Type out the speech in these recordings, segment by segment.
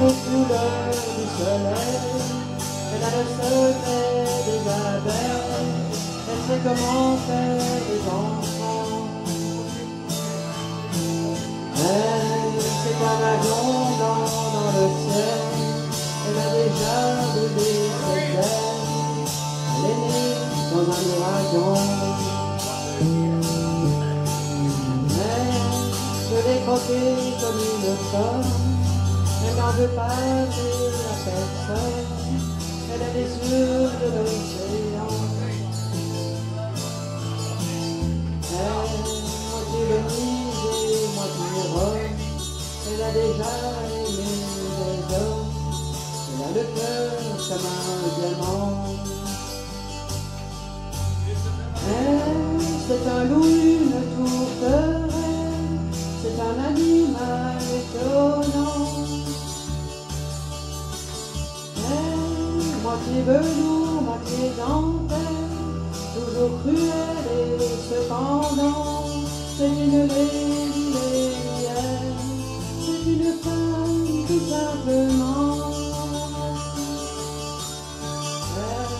aux couleurs du soleil Elle a le secret des abeilles Elle sait comment faire des enfants Elle, c'est un dragon dans le ciel Elle a déjà brûlé ses ailes Elle est née dans un ouragan Mais je l'ai croquée comme une pomme n'en veut pas dire à personne, elle a les yeux de l'océan. Elle, moitié Venise et moitié Rome, elle a déjà aimé les hommes, elle a le cœur comme un moitié velours, moitié dentelle, toujours cruelle et cependant, c'est une lady lesbienne, c'est une femme tout simplement. Elle,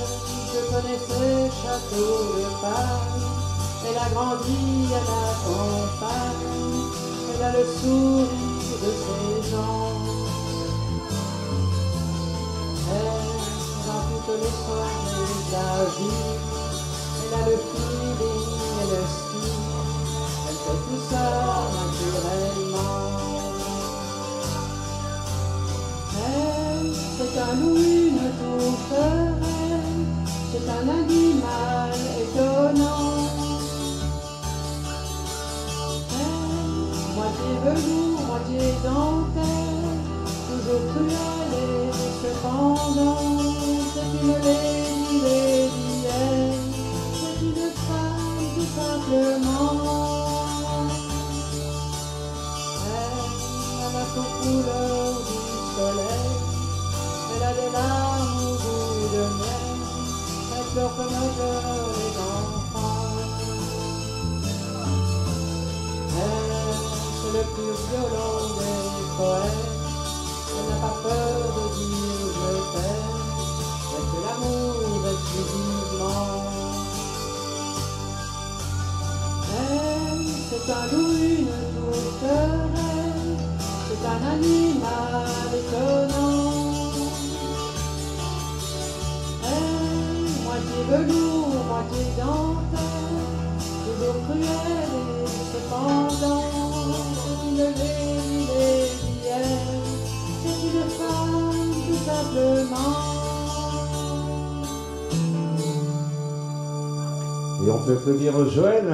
je connais ses châteaux de Paris, elle a grandi à la campagne, elle a le feeling et le style, elle fait tout ça naturellement. Elle, c'est un loup, une tourterelle, c'est un animal étonnant. Elle, moitié velours, moitié dentelle, toujours cruelle et cependant, Moitié velours, moitié dentelle, toujours cruelle et cependant, c'est une lesbienne, c'est une femme tout simplement. Et on peut applaudir Joël.